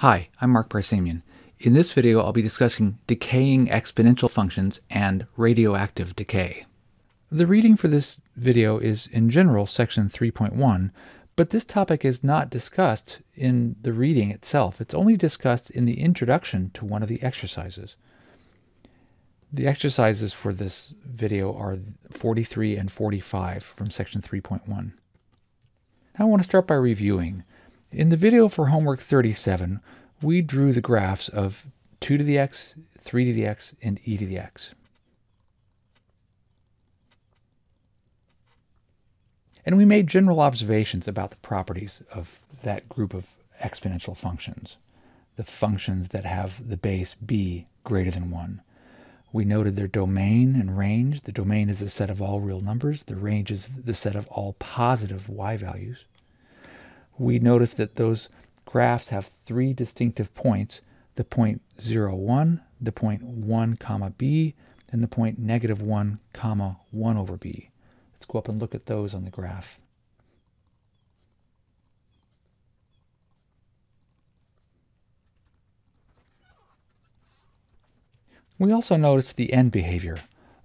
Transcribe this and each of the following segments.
Hi, I'm Mark Barsamian. In this video, I'll be discussing decaying exponential functions and radioactive decay. The reading for this video is in general section 3.1, but this topic is not discussed in the reading itself. It's only discussed in the introduction to one of the exercises. The exercises for this video are 43 and 45 from section 3.1. Now I want to start by reviewing. In the video for homework 37, we drew the graphs of 2 to the x, 3 to the x, and e to the x. And we made general observations about the properties of that group of exponential functions, the functions that have the base b greater than 1. We noted their domain and range. The domain is the set of all real numbers. The range is the set of all positive y values we notice that those graphs have three distinctive points, the point 0, 1, the point 1, comma b, and the point negative 1, comma 1 over b. Let's go up and look at those on the graph. We also notice the end behavior.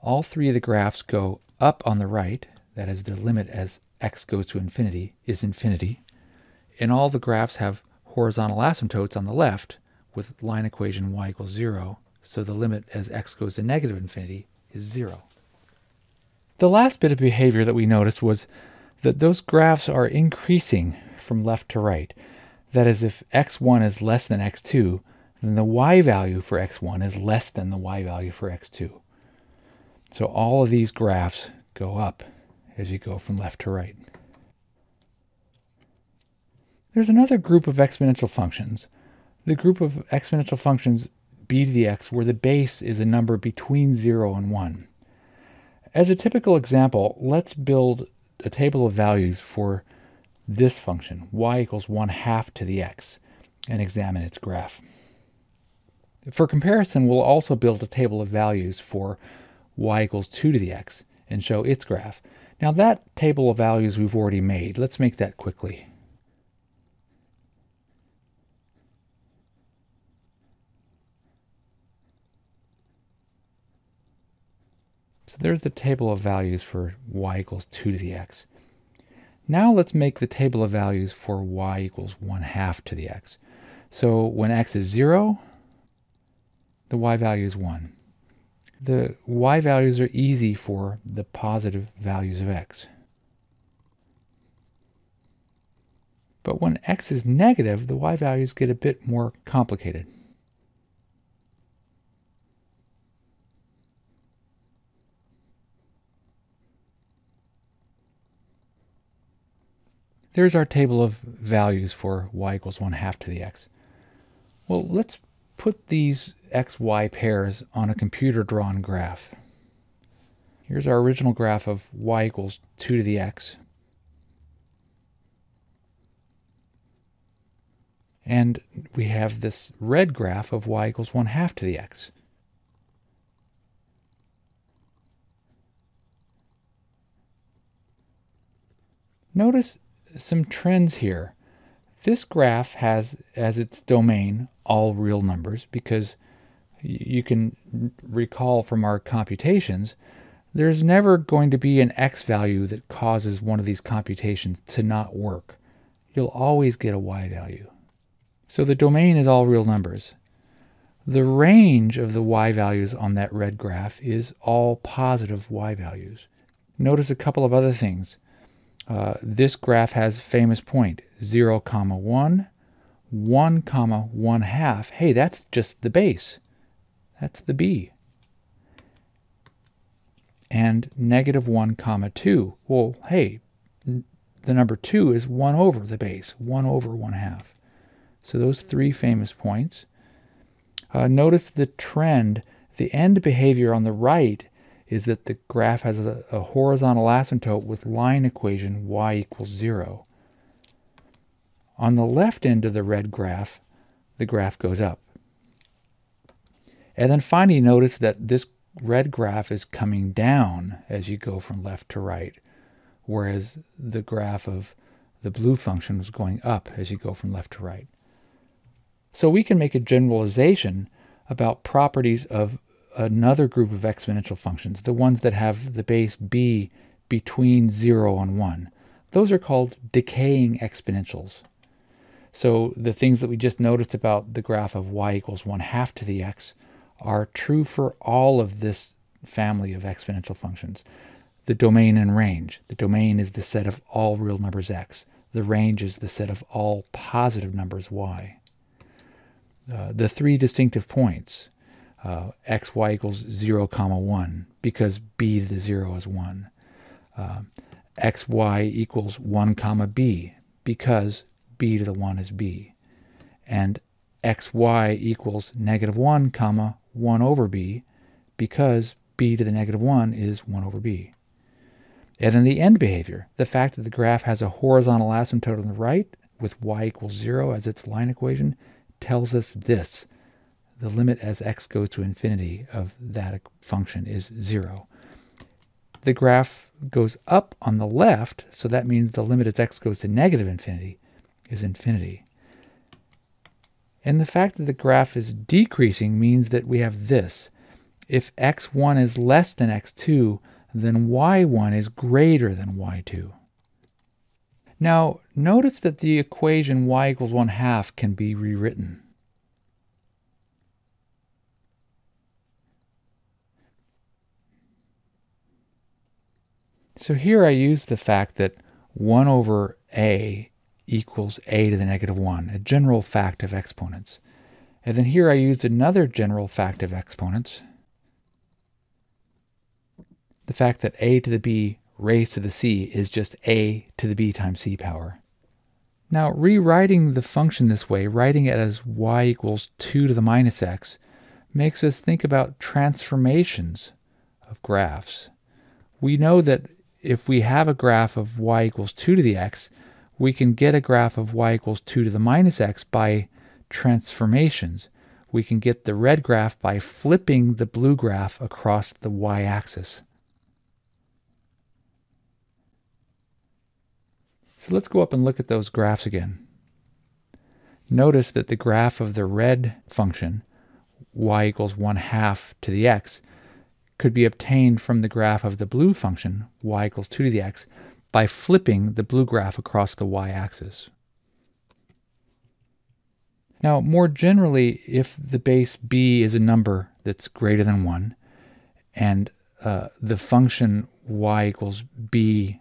All three of the graphs go up on the right, that is, the limit as x goes to infinity is infinity and all the graphs have horizontal asymptotes on the left with line equation y equals 0, so the limit as x goes to negative infinity is 0. The last bit of behavior that we noticed was that those graphs are increasing from left to right. That is, if x1 is less than x2, then the y value for x1 is less than the y value for x2. So all of these graphs go up as you go from left to right. There's another group of exponential functions, the group of exponential functions b to the x where the base is a number between 0 and 1. As a typical example, let's build a table of values for this function, y equals 1 half to the x, and examine its graph. For comparison, we'll also build a table of values for y equals 2 to the x and show its graph. Now that table of values we've already made. Let's make that quickly. So there's the table of values for y equals 2 to the x. Now let's make the table of values for y equals 1 half to the x. So when x is 0, the y value is 1. The y values are easy for the positive values of x. But when x is negative, the y values get a bit more complicated. There's our table of values for y equals 1 half to the x. Well, let's put these xy pairs on a computer-drawn graph. Here's our original graph of y equals 2 to the x. And we have this red graph of y equals 1 half to the x. Notice some trends here. This graph has as its domain all real numbers because you can recall from our computations, there's never going to be an x value that causes one of these computations to not work. You'll always get a y value. So the domain is all real numbers. The range of the y values on that red graph is all positive y values. Notice a couple of other things. Uh, this graph has famous point 0 comma 1 1 comma 1 half. Hey that's just the base. That's the b. And negative 1 comma 2 well hey the number 2 is 1 over the base 1 over 1 half. So those three famous points. Uh, notice the trend the end behavior on the right is that the graph has a, a horizontal asymptote with line equation y equals 0. On the left end of the red graph, the graph goes up. And then finally notice that this red graph is coming down as you go from left to right, whereas the graph of the blue function is going up as you go from left to right. So we can make a generalization about properties of another group of exponential functions, the ones that have the base b between 0 and 1. Those are called decaying exponentials. So the things that we just noticed about the graph of y equals 1 half to the x are true for all of this family of exponential functions. The domain and range. The domain is the set of all real numbers x. The range is the set of all positive numbers y. Uh, the three distinctive points, uh, x, y equals 0, comma 1, because b to the 0 is 1. Uh, x, y equals 1, comma b, because b to the 1 is b. And x, y equals negative 1, comma 1 over b, because b to the negative 1 is 1 over b. And then the end behavior, the fact that the graph has a horizontal asymptote on the right with y equals 0 as its line equation tells us this. The limit as x goes to infinity of that function is 0. The graph goes up on the left, so that means the limit as x goes to negative infinity is infinity. And the fact that the graph is decreasing means that we have this. If x1 is less than x2, then y1 is greater than y2. Now, notice that the equation y equals 1 half can be rewritten. So here I use the fact that 1 over a equals a to the negative 1, a general fact of exponents. And then here I used another general fact of exponents, the fact that a to the b raised to the c is just a to the b times c power. Now, rewriting the function this way, writing it as y equals 2 to the minus x, makes us think about transformations of graphs. We know that if we have a graph of y equals 2 to the x, we can get a graph of y equals 2 to the minus x by transformations. We can get the red graph by flipping the blue graph across the y-axis. So let's go up and look at those graphs again. Notice that the graph of the red function, y equals 1 half to the x, could be obtained from the graph of the blue function, y equals 2 to the x, by flipping the blue graph across the y-axis. Now, more generally, if the base b is a number that's greater than 1, and uh, the function y equals b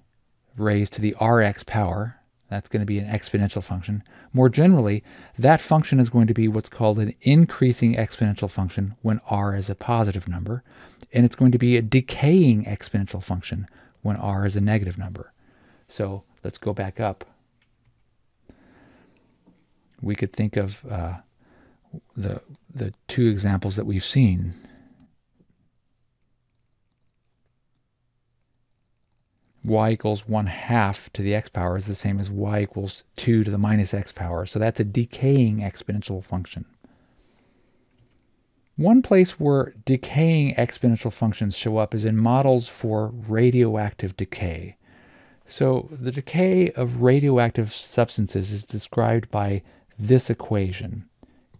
raised to the rx power. That's going to be an exponential function. More generally, that function is going to be what's called an increasing exponential function when r is a positive number, and it's going to be a decaying exponential function when r is a negative number. So let's go back up. We could think of uh, the, the two examples that we've seen y equals 1 half to the x power is the same as y equals 2 to the minus x power. So that's a decaying exponential function. One place where decaying exponential functions show up is in models for radioactive decay. So the decay of radioactive substances is described by this equation.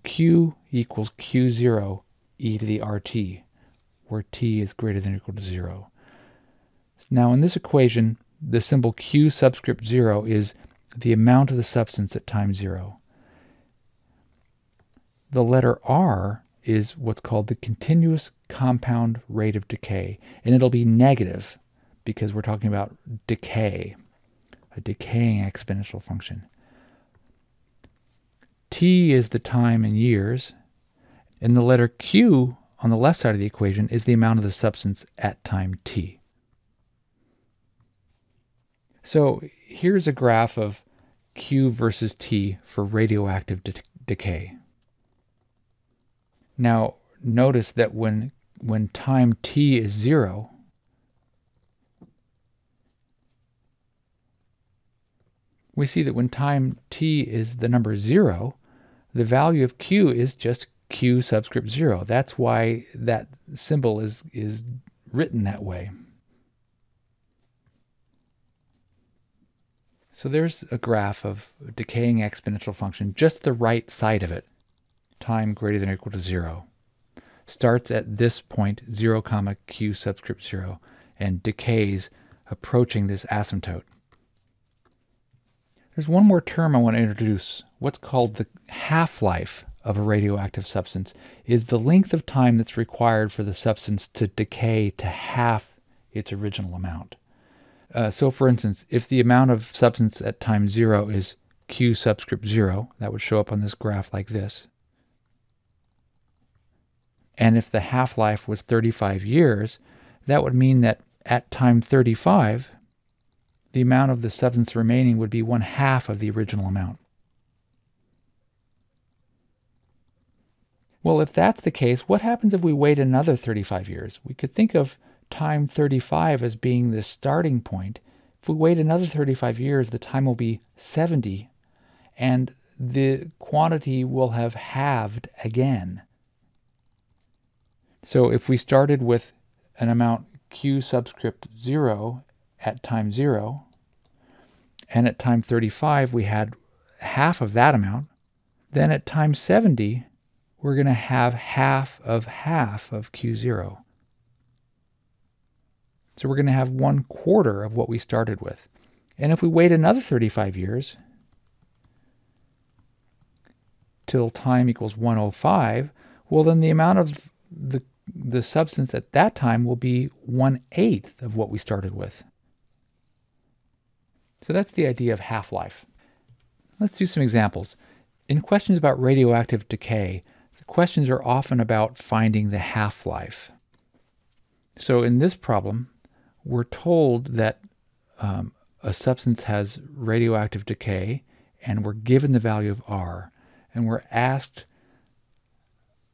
Q equals Q0 e to the RT, where t is greater than or equal to 0. Now in this equation, the symbol Q subscript 0 is the amount of the substance at time 0. The letter R is what's called the continuous compound rate of decay, and it'll be negative because we're talking about decay, a decaying exponential function. T is the time in years, and the letter Q on the left side of the equation is the amount of the substance at time t. So here's a graph of Q versus T for radioactive de decay. Now notice that when, when time t is zero, we see that when time t is the number zero, the value of q is just q subscript zero. That's why that symbol is, is written that way. So there's a graph of decaying exponential function, just the right side of it. time greater than or equal to 0. Starts at this point, 0 comma q subscript 0, and decays approaching this asymptote. There's one more term I want to introduce. What's called the half-life of a radioactive substance is the length of time that's required for the substance to decay to half its original amount. Uh, so for instance, if the amount of substance at time zero is q subscript zero, that would show up on this graph like this. And if the half-life was 35 years, that would mean that at time 35, the amount of the substance remaining would be one half of the original amount. Well, if that's the case, what happens if we wait another 35 years? We could think of time 35 as being the starting point. If we wait another 35 years, the time will be 70, and the quantity will have halved again. So if we started with an amount q subscript 0 at time 0, and at time 35 we had half of that amount, then at time 70 we're going to have half of half of q0. So we're going to have one quarter of what we started with. And if we wait another 35 years till time equals 105, well then the amount of the, the substance at that time will be one-eighth of what we started with. So that's the idea of half-life. Let's do some examples. In questions about radioactive decay, the questions are often about finding the half-life. So in this problem, we're told that um, a substance has radioactive decay and we're given the value of R and we're asked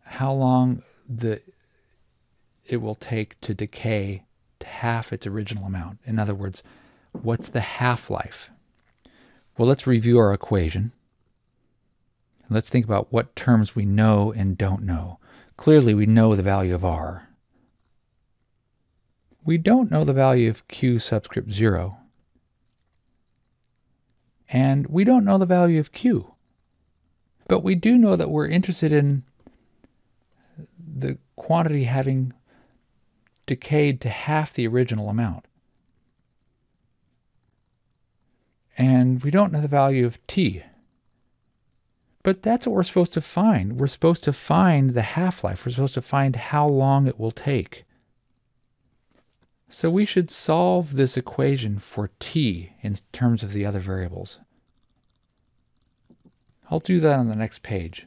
how long the it will take to decay to half its original amount. In other words, what's the half-life? Well, let's review our equation. Let's think about what terms we know and don't know. Clearly, we know the value of R. We don't know the value of q subscript 0. And we don't know the value of q. But we do know that we're interested in the quantity having decayed to half the original amount. And we don't know the value of t. But that's what we're supposed to find. We're supposed to find the half-life. We're supposed to find how long it will take. So we should solve this equation for t in terms of the other variables. I'll do that on the next page.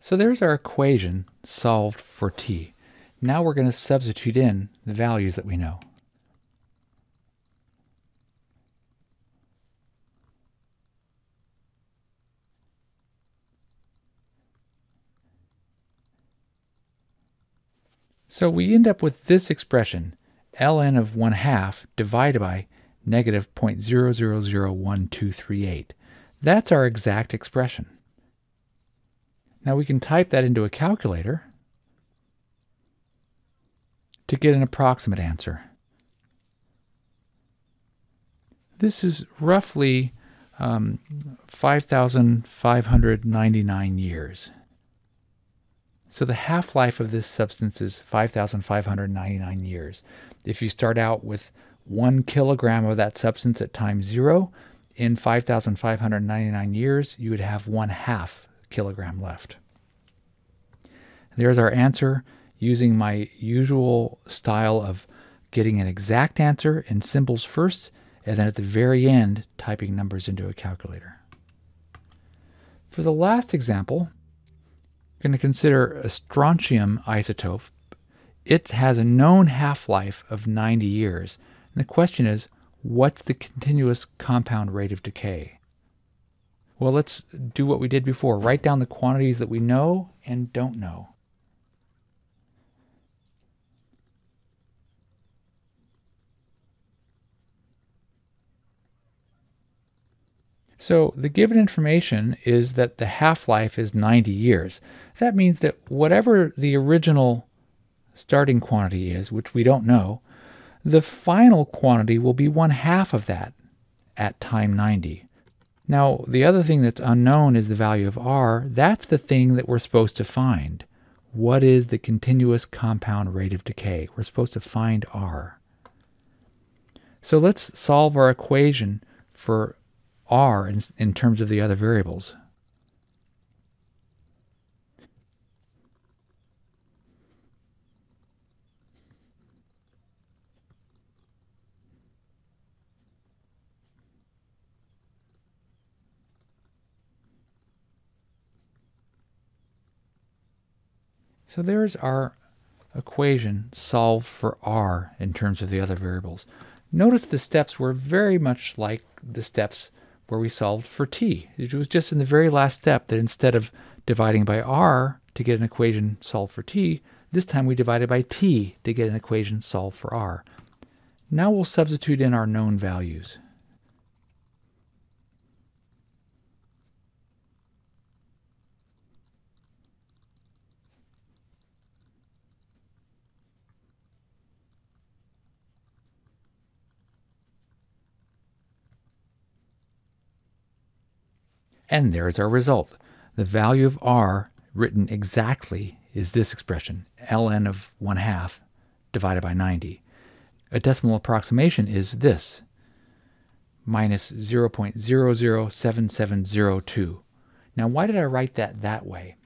So there's our equation solved for t. Now we're going to substitute in the values that we know. So we end up with this expression, ln of 1 half divided by negative 0.001238. That's our exact expression. Now we can type that into a calculator to get an approximate answer. This is roughly um, 5,599 years. So the half-life of this substance is 5,599 years. If you start out with one kilogram of that substance at time zero, in 5,599 years, you would have one half kilogram left. There's our answer using my usual style of getting an exact answer in symbols first, and then at the very end, typing numbers into a calculator. For the last example, we're going to consider a strontium isotope. It has a known half-life of 90 years. And the question is, what's the continuous compound rate of decay? Well, let's do what we did before. Write down the quantities that we know and don't know. So the given information is that the half-life is 90 years. That means that whatever the original starting quantity is, which we don't know, the final quantity will be one half of that at time 90. Now, the other thing that's unknown is the value of r. That's the thing that we're supposed to find. What is the continuous compound rate of decay? We're supposed to find r. So let's solve our equation for r in, in terms of the other variables. So there's our equation solved for r in terms of the other variables. Notice the steps were very much like the steps where we solved for t. It was just in the very last step that instead of dividing by r to get an equation solved for t, this time we divided by t to get an equation solved for r. Now we'll substitute in our known values. And there's our result. The value of r written exactly is this expression, ln of 1 half divided by 90. A decimal approximation is this, minus 0.007702. Now why did I write that that way?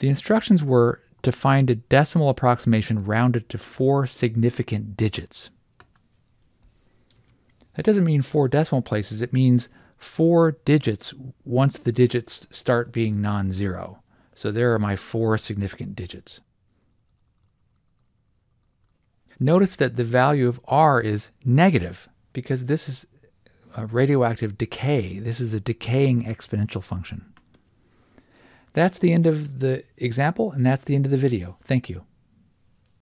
The instructions were to find a decimal approximation rounded to four significant digits. That doesn't mean four decimal places, it means four digits once the digits start being non-zero. So there are my four significant digits. Notice that the value of r is negative because this is a radioactive decay. This is a decaying exponential function. That's the end of the example, and that's the end of the video. Thank you.